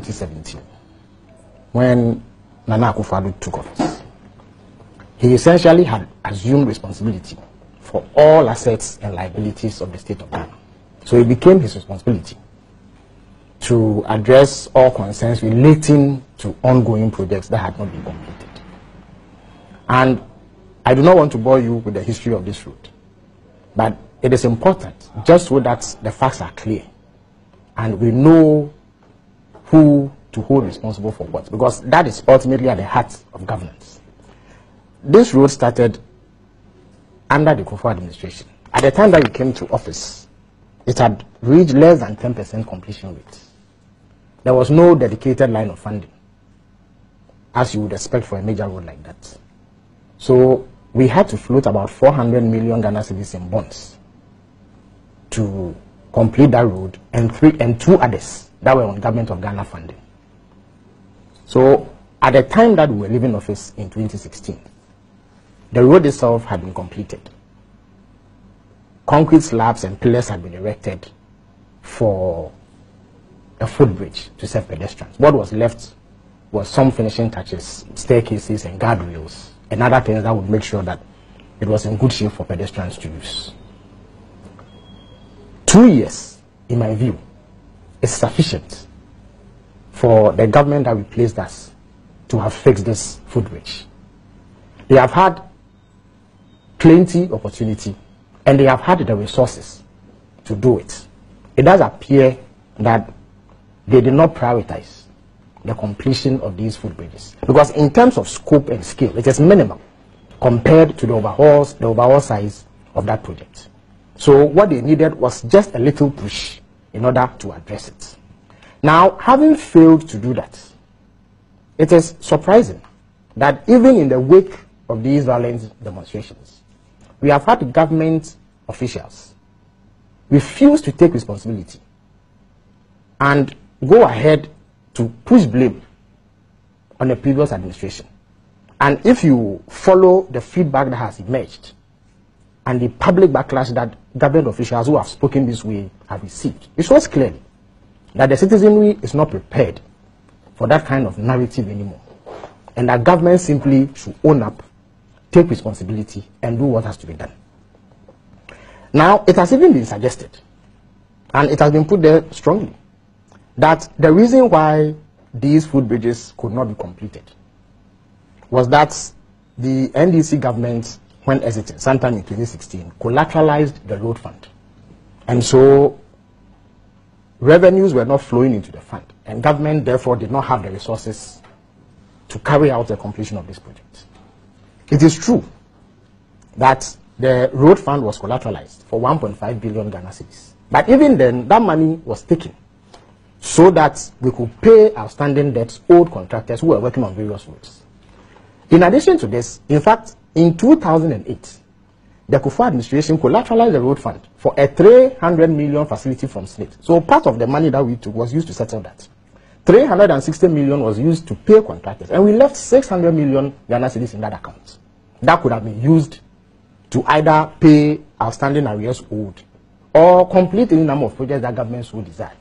2017, when Nana Akufo-Addo took office, he essentially had assumed responsibility for all assets and liabilities of the state of Ghana. So it became his responsibility to address all concerns relating to ongoing projects that had not been completed. And I do not want to bore you with the history of this route, but it is important just so that the facts are clear and we know who to hold responsible for what, because that is ultimately at the heart of governance. This road started under the Kufuor administration. At the time that we came to office, it had reached less than 10% completion rate. There was no dedicated line of funding, as you would expect for a major road like that. So we had to float about 400 million Ghana cedis in bonds to complete that road and three and two others that were on government of Ghana funding. So at the time that we were leaving office in 2016, the road itself had been completed. Concrete slabs and pillars had been erected for a footbridge to serve pedestrians. What was left was some finishing touches, staircases and guardrails, and other things that would make sure that it was in good shape for pedestrians to use. Two years, in my view, is sufficient for the government that replaced us to have fixed this food footbridge. They have had plenty of opportunity and they have had the resources to do it. It does appear that they did not prioritize the completion of these footbridges because in terms of scope and scale, it is minimal compared to the overhauls, the overall size of that project. So what they needed was just a little push in order to address it. Now, having failed to do that, it is surprising that even in the wake of these violent demonstrations, we have had government officials refuse to take responsibility and go ahead to push blame on the previous administration. And if you follow the feedback that has emerged and the public backlash that government officials who have spoken this way have received, it shows clearly that the citizenry is not prepared for that kind of narrative anymore. And that government simply should own up, take responsibility, and do what has to be done. Now, it has even been suggested, and it has been put there strongly, that the reason why these food bridges could not be completed was that the NDC government, when exiting sometime in 2016, collateralized the road fund. And so revenues were not flowing into the fund, and government therefore did not have the resources to carry out the completion of this project. It is true that the road fund was collateralized for 1.5 billion Ghana cedis. But even then, that money was taken so that we could pay outstanding debts owed contractors who were working on various roads. In addition to this, in fact, in 2008, the Kufuor administration collateralized the road fund for a 300 million facility from SSNIT. So part of the money that we took was used to settle that. 360 million was used to pay contractors, and we left 600 million Ghana in that account. That could have been used to either pay outstanding arrears owed or complete any number of projects that governments would desire.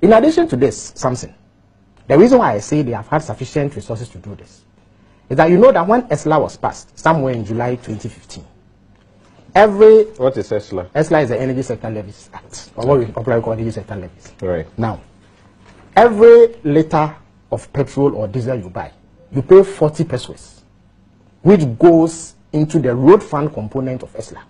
In addition to this, something, the reason why I say they have had sufficient resources to do this is that you know that when ESLA was passed, somewhere in July 2015, every What is ESLA? ESLA is the Energy Sector Levies Act, or what we popularly call Energy Sector Levies. Right. Now, every liter of petrol or diesel you buy, you pay 40 pesewas, which goes into the road fund component of ESLA.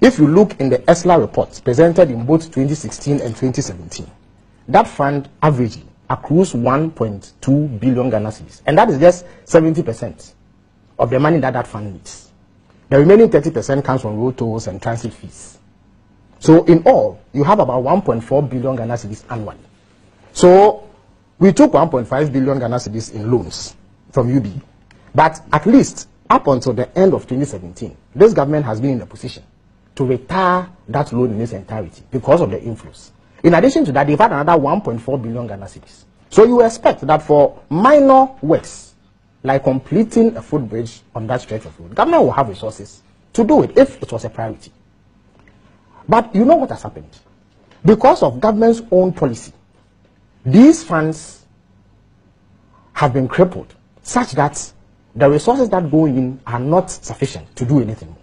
If you look in the ESLA reports presented in both 2016 and 2017, that fund averagely accrues 1.2 billion Ghana cedis, and that is just 70% of the money that that fund needs. The remaining 30% comes from road tolls and transit fees. So in all, you have about 1.4 billion Ghana cedis annually. So we took 1.5 billion Ghana cedis in loans from UB, but at least up until the end of 2017, this government has been in a position to retire that loan in its entirety because of the inflows. In addition to that, they've had another 1.4 billion Ghana cedis. So you expect that for minor works, like completing a footbridge on that stretch of road, government will have resources to do it if it was a priority. But you know what has happened? Because of government's own policy these funds have been crippled such that the resources that go in are not sufficient to do anything.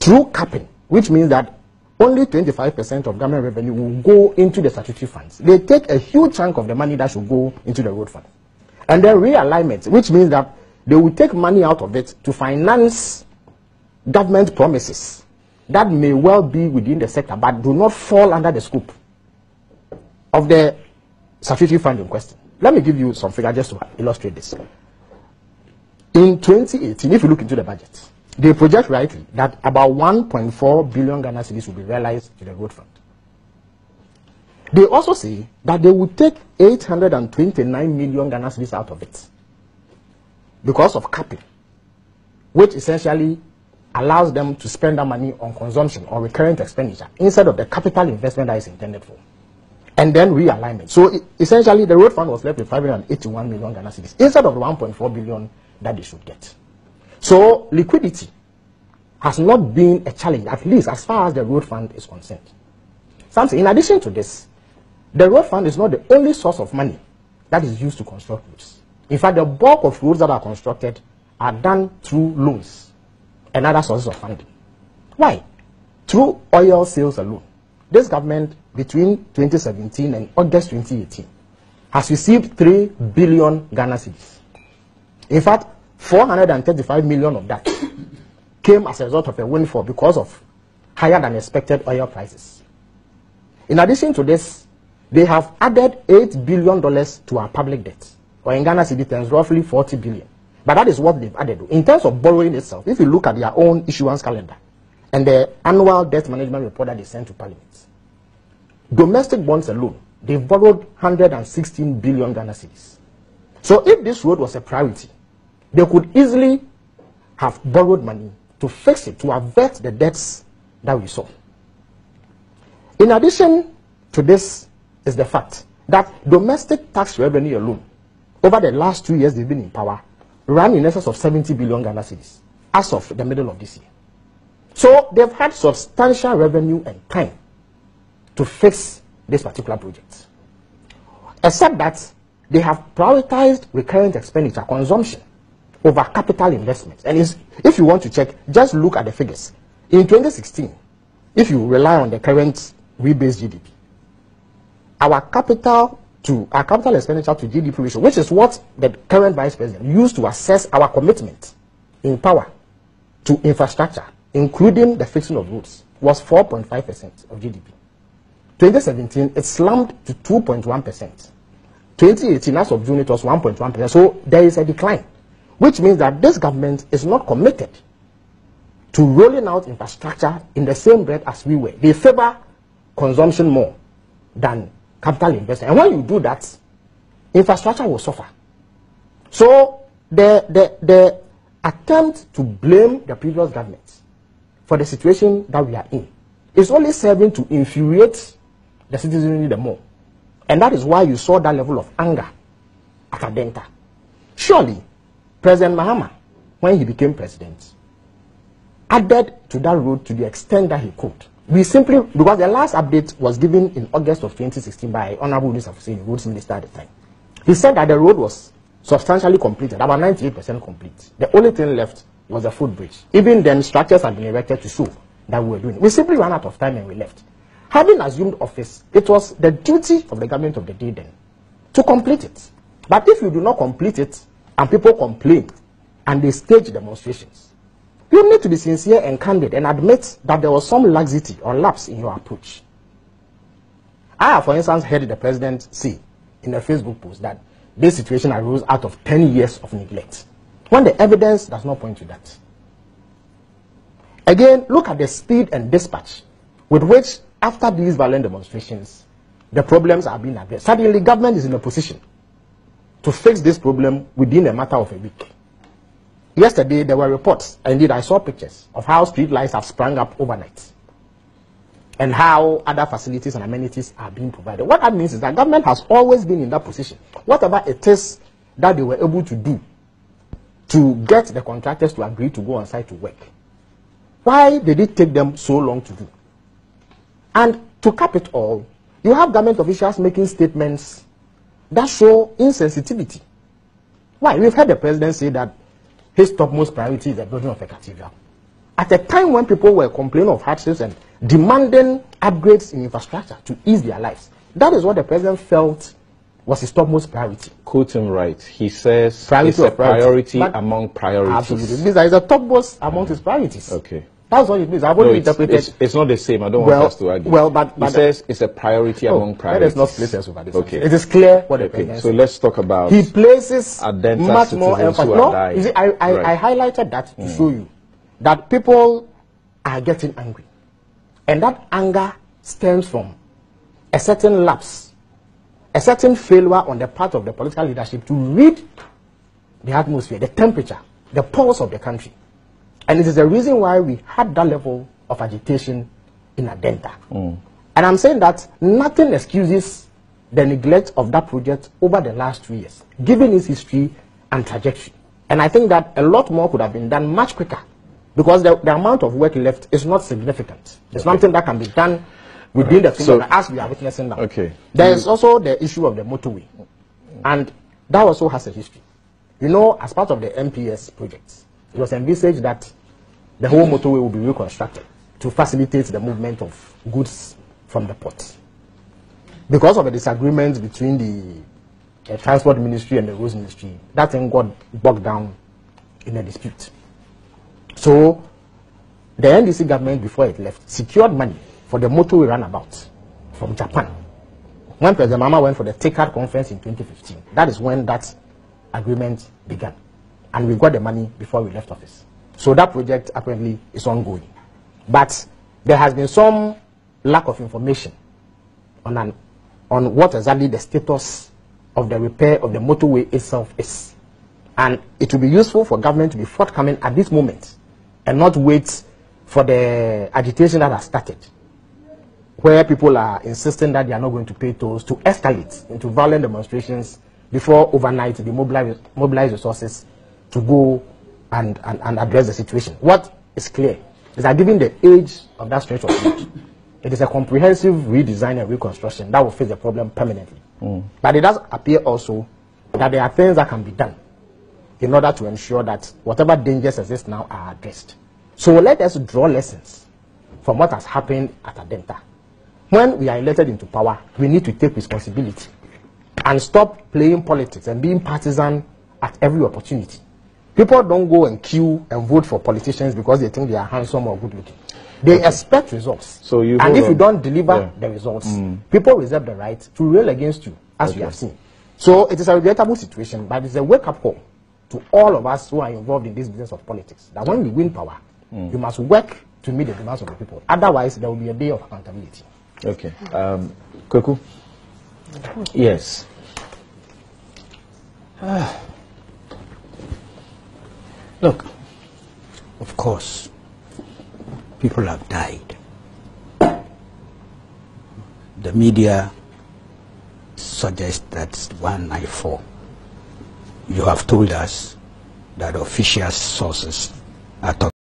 Through capping, which means that only 25% of government revenue will go into the statutory funds. They take a huge chunk of the money that should go into the road fund. And then realignment, which means that they will take money out of it to finance government promises that may well be within the sector but do not fall under the scope of the statutory fund in question. Let me give you some figures just to illustrate this. In 2018, if you look into the budget, they project rightly that about 1.4 billion Ghana cedis will be realized in the road fund. They also say that they will take 829 million Ghana cedis out of it because of capping, which essentially allows them to spend that money on consumption or recurrent expenditure instead of the capital investment that is intended for. And then realignment. So essentially, the road fund was left with 581 million Ghana cedis instead of the 1.4 billion that they should get. So liquidity has not been a challenge, at least as far as the road fund is concerned. Something, in addition to this, the road fund is not the only source of money that is used to construct roads. In fact, the bulk of roads that are constructed are done through loans and other sources of funding. Why? Through oil sales alone. This government, between 2017 and August 2018, has received 3 billion Ghana cedis. In fact, 435 million of that came as a result of a windfall because of higher than expected oil prices. In addition to this, they have added $8 billion to our public debt, or in Ghana cedi terms, roughly 40 billion. But that is what they've added. In terms of borrowing itself, if you look at their own issuance calendar and the annual debt management report that they sent to Parliament, domestic bonds alone, they've borrowed 116 billion Ghana cedis. So if this road was a priority, they could easily have borrowed money to fix it, to avert the debts that we saw. In addition to this is the fact that domestic tax revenue alone, over the last two years they've been in power, ran in excess of 70 billion Ghana cedis as of the middle of this year. So they've had substantial revenue and time to fix this particular project. Except that they have prioritized recurrent expenditure, consumption, over capital investment. And if you want to check, just look at the figures. In 2016, if you rely on the current rebased GDP, our capital to our capital expenditure to GDP ratio, which is what the current vice president used to assess our commitment in power to infrastructure, including the fixing of roads, was 4.5% of GDP. 2017, it slumped to 2.1%. 2018, as of June, it was 1.1%. So there is a decline which means that this government is not committed to rolling out infrastructure in the same breath as we were. They favor consumption more than capital investment. And when you do that, infrastructure will suffer. So the, the, the attempt to blame the previous government for the situation that we are in is only serving to infuriate the citizenry the more. And that is why you saw that level of anger at Adenta. Surely, President Mahama, when he became president, added to that road to the extent that he could. We simply, because the last update was given in August of 2016 by Honorable Minister Fuseini, roads minister at the time. He said that the road was substantially completed, about 98% complete. The only thing left was the footbridge. Even then, structures had been erected to show that we were doing it. We simply ran out of time and we left. Having assumed office, it was the duty of the government of the day then to complete it. But if you do not complete it, and people complain and they stage demonstrations. You need to be sincere and candid and admit that there was some laxity or lapse in your approach. I have, for instance, heard the president say in a Facebook post that this situation arose out of 10 years of neglect, when the evidence does not point to that. Again, look at the speed and dispatch with which, after these violent demonstrations, the problems are being addressed. Suddenly, the government is in a position to fix this problem within a matter of a week. Yesterday, there were reports, indeed I saw pictures, of how street lights have sprung up overnight and how other facilities and amenities are being provided. What that means is that government has always been in that position. Whatever it is that they were able to do to get the contractors to agree to go on site to work, why did it take them so long to do? And to cap it all, you have government officials making statements that show insensitivity. Why? We've heard the president say that his topmost priority is the building of a cathedral. At a time when people were complaining of hardships and demanding upgrades in infrastructure to ease their lives, that is what the president felt was his topmost priority. Quote him right. He says Priority it's a priority. priority among priorities. Absolutely. It it's a topmost among his priorities. Okay. That's what it means. I've No, only it's, interpreted. it's, it's not the same. I don't Well- want us to argue. well, but- but- he says it's a priority Oh, among let priorities. us not split hairs over this. Okay. It is clear what the Okay. president So let's talk about. he places much more emphasis. No, you see, I, I, Right. I highlighted that to mm. show you that people are getting angry. And that anger stems from a certain lapse, a certain failure on the part of the political leadership to read the atmosphere, the temperature, the pulse of the country. And it is the reason why we had that level of agitation in Adenta. Mm. And I'm saying that nothing excuses the neglect of that project over the last two years, given its history and trajectory. And I think that a lot more could have been done much quicker because the, the amount of work left is not significant. It's something that can be done within the So- so, as we are witnessing now. Okay. There is also the issue of the motorway. And that also has a history. You know, as part of the MPS project, it was envisaged that the whole motorway will be reconstructed to facilitate the movement of goods from the port. Because of a disagreement between the uh, transport ministry and the roads ministry, that thing got bogged down in a dispute. So, the NDC government, before it left, secured money for the motorway runabout from Japan when President Mahama went for the TICAD conference in 2015, that is when that agreement began. And we got the money before we left office. So that project apparently is ongoing. But there has been some lack of information on, an, on what exactly the status of the repair of the motorway itself is. And it will be useful for government to be forthcoming at this moment and not wait for the agitation that has started where people are insisting that they are not going to pay tolls to escalate into violent demonstrations before overnight they mobilize, mobilize resources to go and, and, and address the situation. What is clear is that given the age of that stretch of road, it is a comprehensive redesign and reconstruction that will fix the problem permanently. Mm. But it does appear also that there are things that can be done in order to ensure that whatever dangers exist now are addressed. So let us draw lessons from what has happened at Adenta. When we are elected into power, we need to take responsibility and stop playing politics and being partisan at every opportunity. People don't go and queue and vote for politicians because they think they are handsome or good looking. They expect results. So you and hold if you don't deliver Yeah. the results, mm. people reserve the right to rail against you, as we have seen. So it is a regrettable situation, but it's a wake-up call to all of us who are involved in this business of politics. That when we win power, mm. you must work to meet the demands of the people. Otherwise, there will be a day of accountability. Okay. Um, Kweku? Yes. Ah. Look, of course, people have died. The media suggests that's 194. You have told us that official sources are talking.